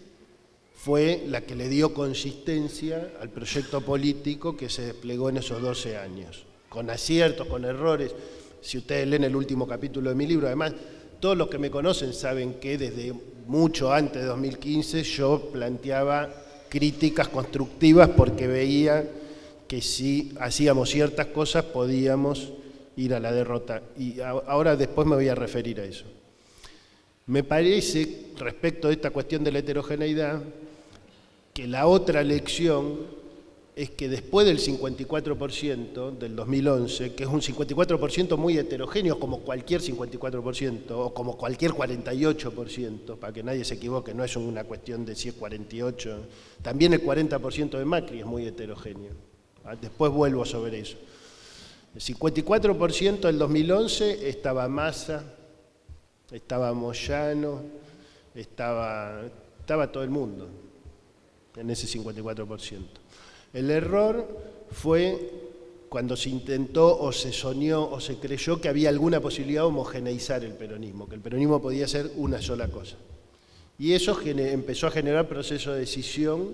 fue la que le dio consistencia al proyecto político que se desplegó en esos 12 años, con aciertos, con errores, si ustedes leen el último capítulo de mi libro, además, todos los que me conocen saben que desde mucho antes de 2015 yo planteaba críticas constructivas porque veía que si hacíamos ciertas cosas podíamos ir a la derrota. Y ahora después me voy a referir a eso. Me parece, respecto de esta cuestión de la heterogeneidad, que la otra lección es que después del 54% del 2011, que es un 54% muy heterogéneo como cualquier 54% o como cualquier 48%, para que nadie se equivoque, no es una cuestión de si es 48, también el 40% de Macri es muy heterogéneo. Ah, después vuelvo sobre eso. El 54% del 2011 estaba Massa, estaba Moyano, estaba, estaba todo el mundo en ese 54%. El error fue cuando se intentó o se soñó o se creyó que había alguna posibilidad de homogeneizar el peronismo, que el peronismo podía ser una sola cosa. Y eso empezó a generar procesos de decisión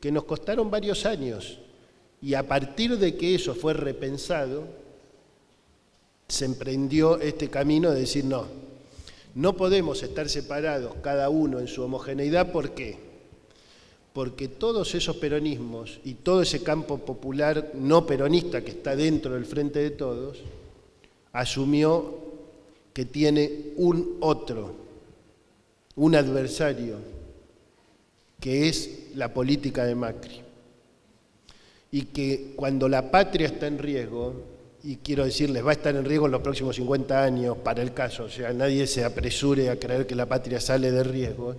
que nos costaron varios años. Y a partir de que eso fue repensado, se emprendió este camino de decir, no, no podemos estar separados cada uno en su homogeneidad, ¿por qué? Porque todos esos peronismos y todo ese campo popular no peronista que está dentro del frente de todos, asumió que tiene un otro, un adversario, que es la política de Macri. Y que cuando la patria está en riesgo, y quiero decirles, va a estar en riesgo en los próximos 50 años para el caso, o sea, nadie se apresure a creer que la patria sale de riesgo,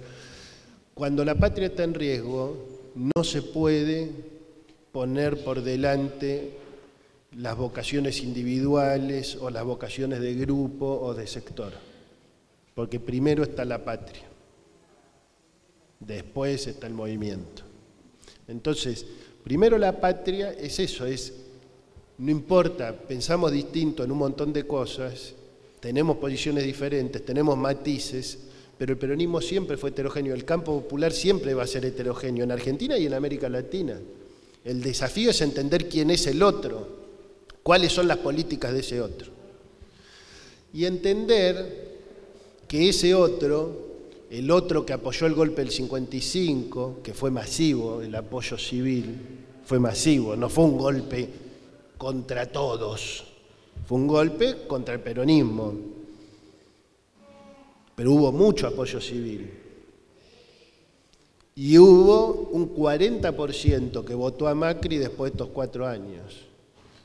cuando la patria está en riesgo, no se puede poner por delante las vocaciones individuales o las vocaciones de grupo o de sector, porque primero está la patria, después está el movimiento. Entonces, primero la patria es eso, es, no importa, pensamos distinto en un montón de cosas, tenemos posiciones diferentes, tenemos matices, pero el peronismo siempre fue heterogéneo, el campo popular siempre va a ser heterogéneo, en Argentina y en América Latina. El desafío es entender quién es el otro, cuáles son las políticas de ese otro. Y entender que ese otro, el otro que apoyó el golpe del 55, que fue masivo, el apoyo civil, fue masivo, no fue un golpe contra todos, fue un golpe contra el peronismo, pero hubo mucho apoyo civil. Y hubo un 40% que votó a Macri después de estos cuatro años.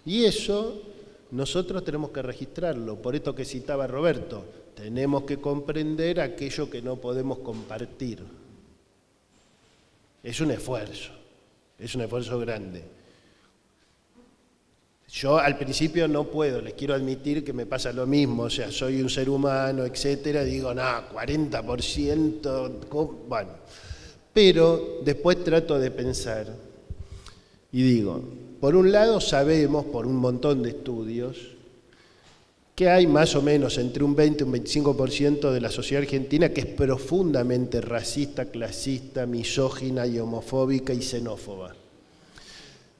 Y eso nosotros tenemos que registrarlo, por esto que citaba Roberto, tenemos que comprender aquello que no podemos compartir. Es un esfuerzo, es un esfuerzo grande. Yo al principio no puedo, les quiero admitir que me pasa lo mismo, o sea, soy un ser humano, etcétera, digo, no, 40%, bueno. Pero después trato de pensar y digo, por un lado sabemos por un montón de estudios que hay más o menos entre un 20 y un 25% de la sociedad argentina que es profundamente racista, clasista, misógina y homofóbica y xenófoba.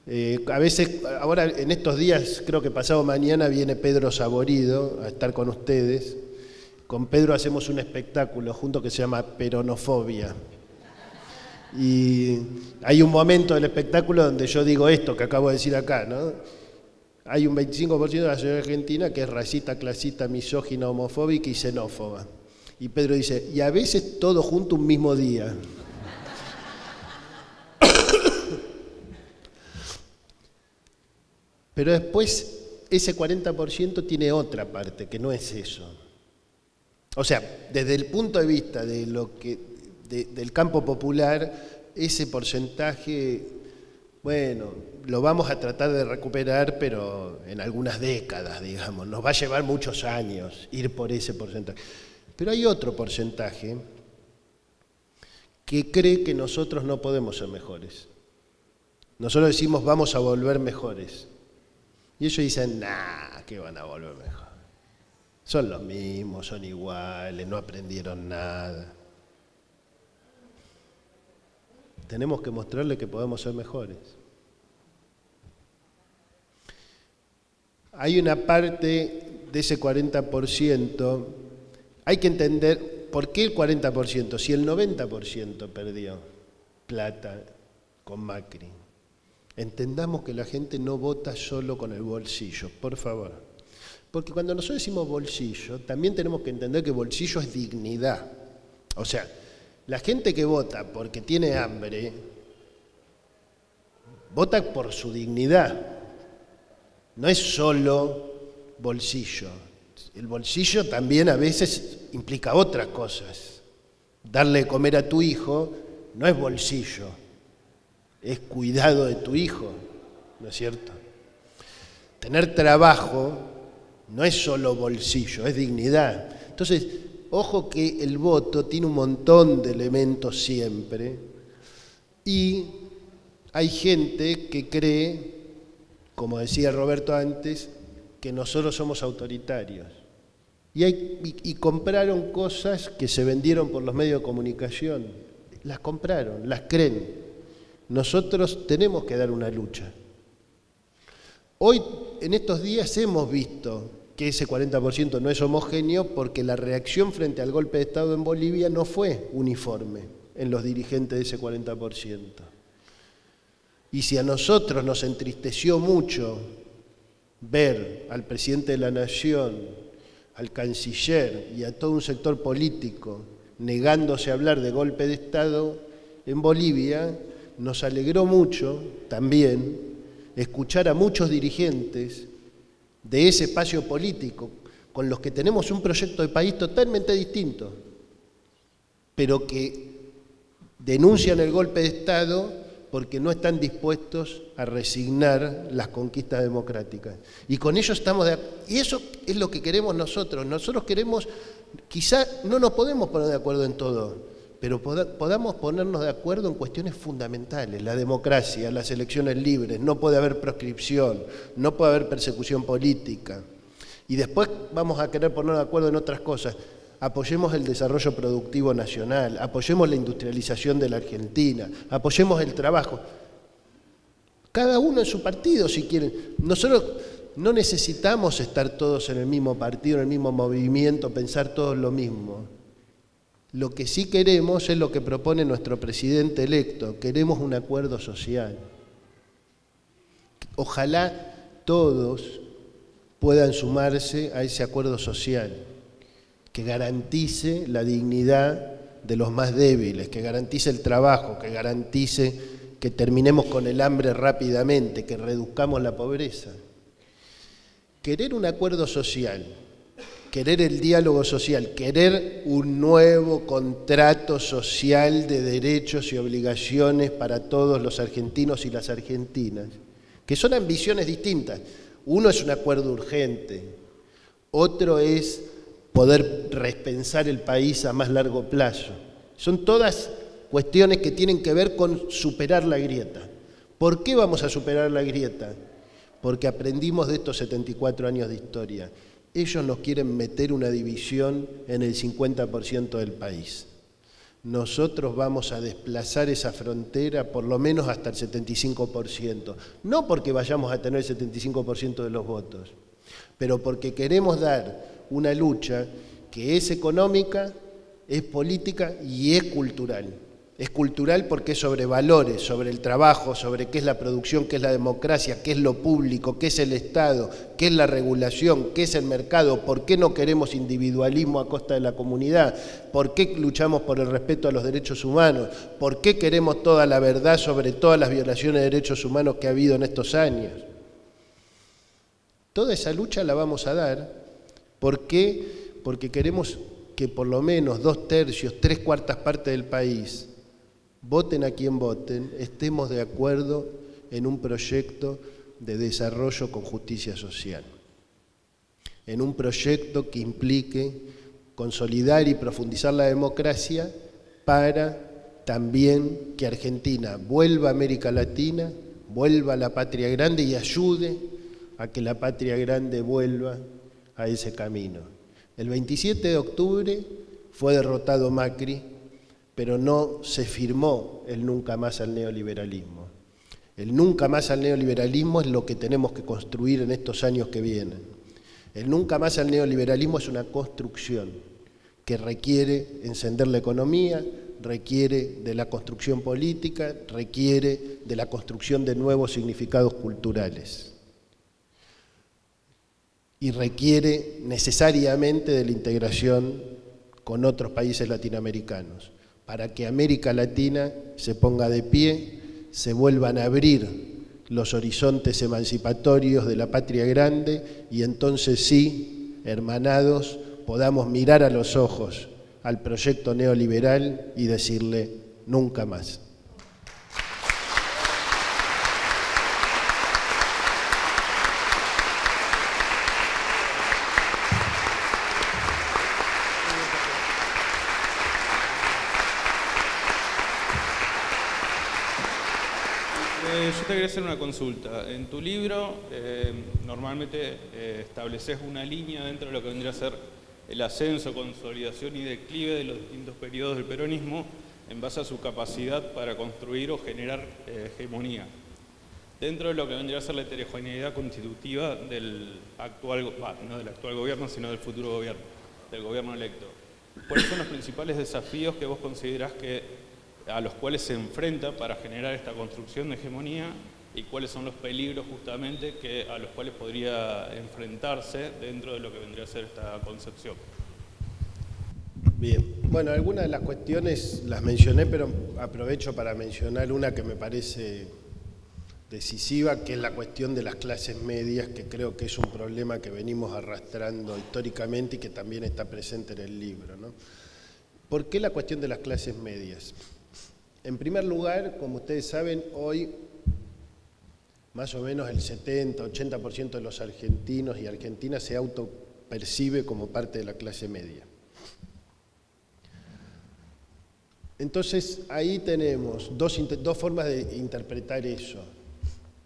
Eh, a veces, ahora en estos días, creo que pasado mañana viene Pedro Saborido a estar con ustedes. Con Pedro hacemos un espectáculo junto que se llama Peronofobia. Y hay un momento del espectáculo donde yo digo esto que acabo de decir acá, ¿no? Hay un 25% de la sociedad argentina que es racista, clasista, misógina, homofóbica y xenófoba. Y Pedro dice, y a veces todo junto un mismo día. Pero después ese 40% tiene otra parte, que no es eso. O sea, desde el punto de vista de lo que, del campo popular, ese porcentaje, bueno, lo vamos a tratar de recuperar, pero en algunas décadas, digamos. Nos va a llevar muchos años ir por ese porcentaje. Pero hay otro porcentaje que cree que nosotros no podemos ser mejores. Nosotros decimos vamos a volver mejores. Y ellos dicen, nah, que van a volver mejor. Son los mismos, son iguales, no aprendieron nada. Tenemos que mostrarle que podemos ser mejores. Hay una parte de ese 40%, hay que entender por qué el 40%, si el 90% perdió plata con Macri. Entendamos que la gente no vota solo con el bolsillo, por favor. Porque cuando nosotros decimos bolsillo, también tenemos que entender que bolsillo es dignidad. O sea, la gente que vota porque tiene hambre, vota por su dignidad. No es solo bolsillo. El bolsillo también a veces implica otras cosas. Darle de comer a tu hijo no es bolsillo, es cuidado de tu hijo, ¿no es cierto? Tener trabajo no es solo bolsillo, es dignidad. Entonces, ojo que el voto tiene un montón de elementos siempre y hay gente que cree, como decía Roberto antes, que nosotros somos autoritarios. Y, y, compraron cosas que se vendieron por los medios de comunicación. Las compraron, las creen. Nosotros tenemos que dar una lucha. Hoy, en estos días, hemos visto que ese 40% no es homogéneo porque la reacción frente al golpe de Estado en Bolivia no fue uniforme en los dirigentes de ese 40%. Y si a nosotros nos entristeció mucho ver al presidente de la Nación, al canciller y a todo un sector político negándose a hablar de golpe de Estado en Bolivia, nos alegró mucho también escuchar a muchos dirigentes de ese espacio político con los que tenemos un proyecto de país totalmente distinto, pero que denuncian el golpe de Estado porque no están dispuestos a resignar las conquistas democráticas. Y con ello estamos de Y eso es lo que queremos nosotros. Nosotros queremos, quizá no nos podemos poner de acuerdo en todo, pero podamos ponernos de acuerdo en cuestiones fundamentales, la democracia, las elecciones libres, no puede haber proscripción, no puede haber persecución política. Y después vamos a querer ponernos de acuerdo en otras cosas apoyemos el desarrollo productivo nacional, apoyemos la industrialización de la Argentina, apoyemos el trabajo. Cada uno en su partido, si quieren. Nosotros no necesitamos estar todos en el mismo partido, en el mismo movimiento, pensar todos lo mismo. Lo que sí queremos es lo que propone nuestro presidente electo, queremos un acuerdo social. Ojalá todos puedan sumarse a ese acuerdo social que garantice la dignidad de los más débiles, que garantice el trabajo, que garantice que terminemos con el hambre rápidamente, que reduzcamos la pobreza. Querer un acuerdo social, querer el diálogo social, querer un nuevo contrato social de derechos y obligaciones para todos los argentinos y las argentinas, que son ambiciones distintas. Uno es un acuerdo urgente, otro es poder repensar el país a más largo plazo. Son todas cuestiones que tienen que ver con superar la grieta. ¿Por qué vamos a superar la grieta? Porque aprendimos de estos 74 años de historia. Ellos nos quieren meter una división en el 50% del país. Nosotros vamos a desplazar esa frontera por lo menos hasta el 75%. No porque vayamos a tener el 75% de los votos, pero porque queremos dar una lucha que es económica, es política y es cultural. Es cultural porque es sobre valores, sobre el trabajo, sobre qué es la producción, qué es la democracia, qué es lo público, qué es el Estado, qué es la regulación, qué es el mercado, por qué no queremos individualismo a costa de la comunidad, por qué luchamos por el respeto a los derechos humanos, por qué queremos toda la verdad sobre todas las violaciones de derechos humanos que ha habido en estos años. Toda esa lucha la vamos a dar ¿Por qué? Porque queremos que por lo menos dos tercios, tres cuartas partes del país, voten a quien voten, estemos de acuerdo en un proyecto de desarrollo con justicia social, en un proyecto que implique consolidar y profundizar la democracia para también que Argentina vuelva a América Latina, vuelva a la patria grande y ayude a que la patria grande vuelva a ese camino. El 27 de octubre fue derrotado Macri, pero no se firmó el nunca más al neoliberalismo. El nunca más al neoliberalismo es lo que tenemos que construir en estos años que vienen. El nunca más al neoliberalismo es una construcción que requiere encender la economía, requiere de la construcción política, requiere de la construcción de nuevos significados culturales y requiere necesariamente de la integración con otros países latinoamericanos, para que América Latina se ponga de pie, se vuelvan a abrir los horizontes emancipatorios de la patria grande y entonces sí, hermanados, podamos mirar a los ojos al proyecto neoliberal y decirle nunca más. Yo te quería hacer una consulta. En tu libro eh, normalmente eh, estableces una línea dentro de lo que vendría a ser el ascenso, consolidación y declive de los distintos periodos del peronismo en base a su capacidad para construir o generar eh, hegemonía. Dentro de lo que vendría a ser la heterogeneidad constitutiva del actual, no del actual gobierno, sino del futuro gobierno, del gobierno electo. ¿Cuáles son los principales desafíos que vos considerás que a los cuales se enfrenta para generar esta construcción de hegemonía y cuáles son los peligros justamente que, a los cuales podría enfrentarse dentro de lo que vendría a ser esta concepción. Bien, bueno, algunas de las cuestiones las mencioné, pero aprovecho para mencionar una que me parece decisiva, que es la cuestión de las clases medias, que creo que es un problema que venimos arrastrando históricamente y que también está presente en el libro. ¿no? ¿Por qué la cuestión de las clases medias? En primer lugar, como ustedes saben, hoy más o menos el 70-80% de los argentinos y argentinas se autopercibe como parte de la clase media. Entonces ahí tenemos dos, dos formas de interpretar eso.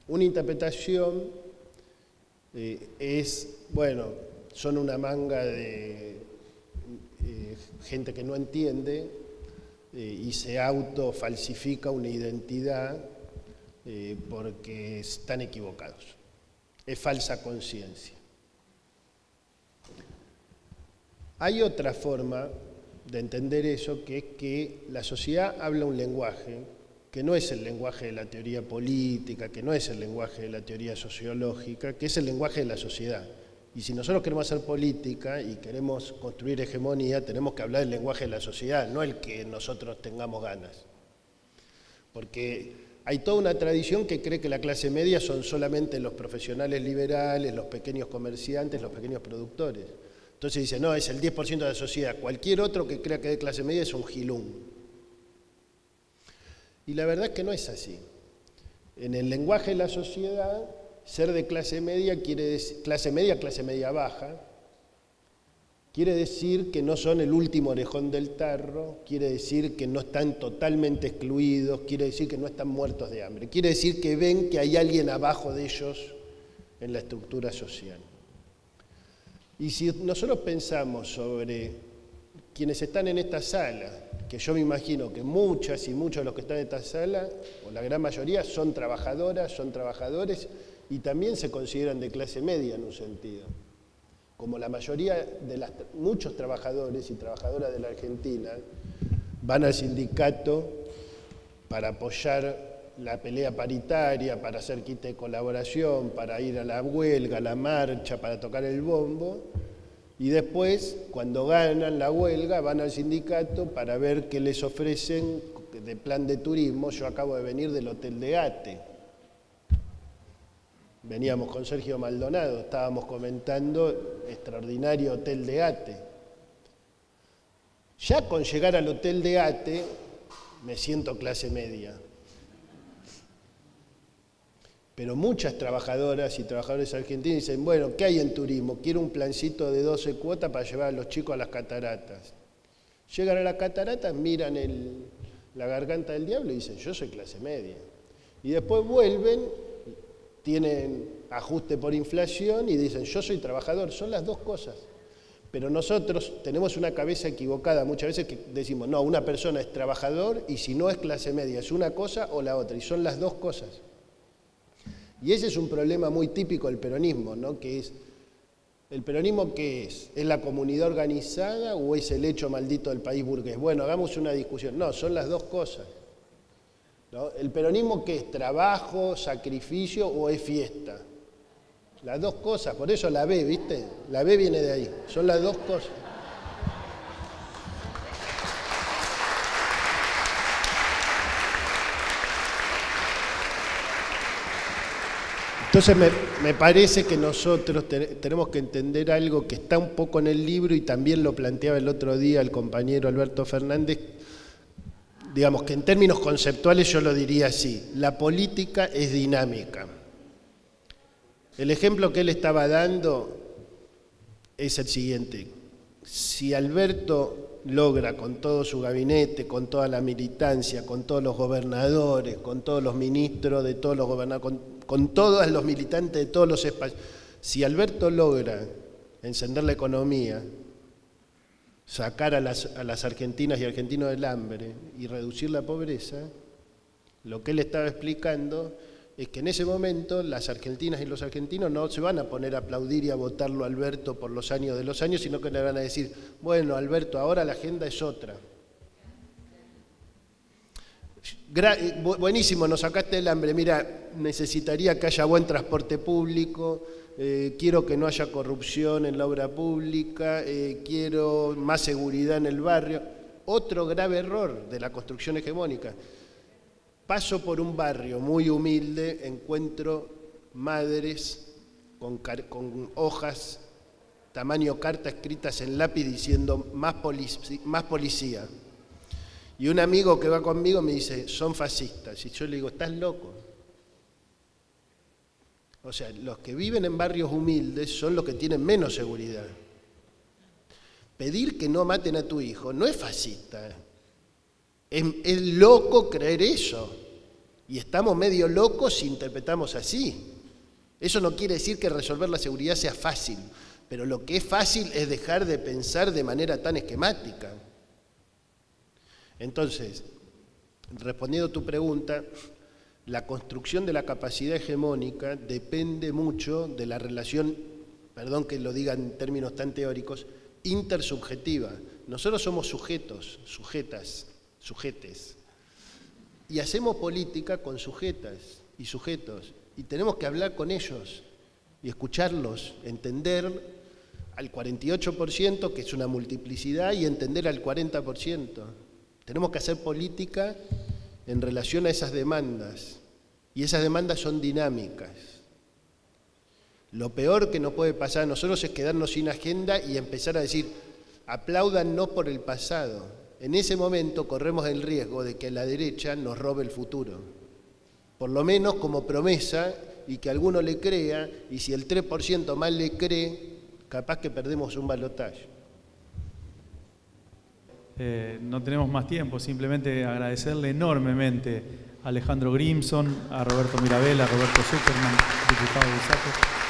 Una interpretación eh, es, bueno, son una manga de eh, gente que no entiende, eh, y se autofalsifica una identidad eh, porque están equivocados. Es falsa conciencia. Hay otra forma de entender eso, que es que la sociedad habla un lenguaje que no es el lenguaje de la teoría política, que no es el lenguaje de la teoría sociológica, que es el lenguaje de la sociedad. Y si nosotros queremos hacer política y queremos construir hegemonía, tenemos que hablar el lenguaje de la sociedad, no el que nosotros tengamos ganas. Porque hay toda una tradición que cree que la clase media son solamente los profesionales liberales, los pequeños comerciantes, los pequeños productores. Entonces dice, no, es el 10% de la sociedad. Cualquier otro que crea que es de clase media es un gilún. Y la verdad es que no es así. En el lenguaje de la sociedad ser de clase media quiere decir, clase media, clase media baja, quiere decir que no son el último orejón del tarro, quiere decir que no están totalmente excluidos, quiere decir que no están muertos de hambre, quiere decir que ven que hay alguien abajo de ellos en la estructura social. Y si nosotros pensamos sobre quienes están en esta sala, que yo me imagino que muchas y muchos de los que están en esta sala, o la gran mayoría, son trabajadoras, son trabajadores, y también se consideran de clase media en un sentido. Como la mayoría de las, muchos trabajadores y trabajadoras de la Argentina van al sindicato para apoyar la pelea paritaria, para hacer kit de colaboración, para ir a la huelga, a la marcha, para tocar el bombo, y después, cuando ganan la huelga, van al sindicato para ver qué les ofrecen de plan de turismo. Yo acabo de venir del Hotel de Ate, Veníamos con Sergio Maldonado, estábamos comentando extraordinario Hotel de Ate. Ya con llegar al Hotel de Ate me siento clase media. Pero muchas trabajadoras y trabajadores argentinos dicen, bueno, ¿qué hay en turismo? Quiero un plancito de 12 cuotas para llevar a los chicos a las cataratas. Llegan a las cataratas, miran la garganta del diablo y dicen, yo soy clase media. Y después vuelven tienen ajuste por inflación y dicen, yo soy trabajador, son las dos cosas. Pero nosotros tenemos una cabeza equivocada muchas veces que decimos, no, una persona es trabajador y si no es clase media, es una cosa o la otra, y son las dos cosas. Y ese es un problema muy típico del peronismo, ¿no? que es, ¿el peronismo qué es? ¿Es la comunidad organizada o es el hecho maldito del país burgués? Bueno, hagamos una discusión. No, son las dos cosas. ¿El peronismo qué es? ¿Trabajo, sacrificio o es fiesta? Las dos cosas, por eso la B, ¿viste? La B viene de ahí, son las dos cosas. Entonces me, parece que nosotros tenemos que entender algo que está un poco en el libro y también lo planteaba el otro día el compañero Alberto Fernández, digamos que en términos conceptuales yo lo diría así, la política es dinámica. El ejemplo que él estaba dando es el siguiente. Si Alberto logra con todo su gabinete, con toda la militancia, con todos los gobernadores, con todos los ministros de todos los gobernadores, con, todos los militantes de todos los espacios, si Alberto logra encender la economía, sacar a las, a las argentinas y argentinos del hambre y reducir la pobreza, lo que él estaba explicando es que en ese momento las argentinas y los argentinos no se van a poner a aplaudir y a votarlo a Alberto por los años de los años, sino que le van a decir, bueno, Alberto, ahora la agenda es otra. Eh, buenísimo, nos sacaste el hambre. Mira, necesitaría que haya buen transporte público, eh, quiero que no haya corrupción en la obra pública, eh, quiero más seguridad en el barrio. Otro grave error de la construcción hegemónica Paso por un barrio muy humilde, encuentro madres con, hojas, tamaño carta escritas en lápiz diciendo más, más policía. Y un amigo que va conmigo me dice, son fascistas. Y yo le digo, estás loco. O sea, los que viven en barrios humildes son los que tienen menos seguridad. Pedir que no maten a tu hijo no es fascista. Es, loco creer eso. Y estamos medio locos si interpretamos así. Eso no quiere decir que resolver la seguridad sea fácil, pero lo que es fácil es dejar de pensar de manera tan esquemática. Entonces, respondiendo a tu pregunta, la construcción de la capacidad hegemónica depende mucho de la relación, perdón que lo diga en términos tan teóricos, intersubjetiva. Nosotros somos sujetos, sujetas, sujetes. Y hacemos política con sujetas y sujetos. Y tenemos que hablar con ellos y escucharlos, entender al 48%, que es una multiplicidad, y entender al 40%. Tenemos que hacer política en relación a esas demandas. Y esas demandas son dinámicas. Lo peor que nos puede pasar a nosotros es quedarnos sin agenda y empezar a decir, apláudannos por el pasado, en ese momento corremos el riesgo de que la derecha nos robe el futuro. Por lo menos como promesa y que alguno le crea, y si el 3% más le cree, capaz que perdemos un balotaje. Eh, no tenemos más tiempo, simplemente agradecerle enormemente a Alejandro Grimson, a Roberto Mirabel, a Roberto Superman, diputado de SACO.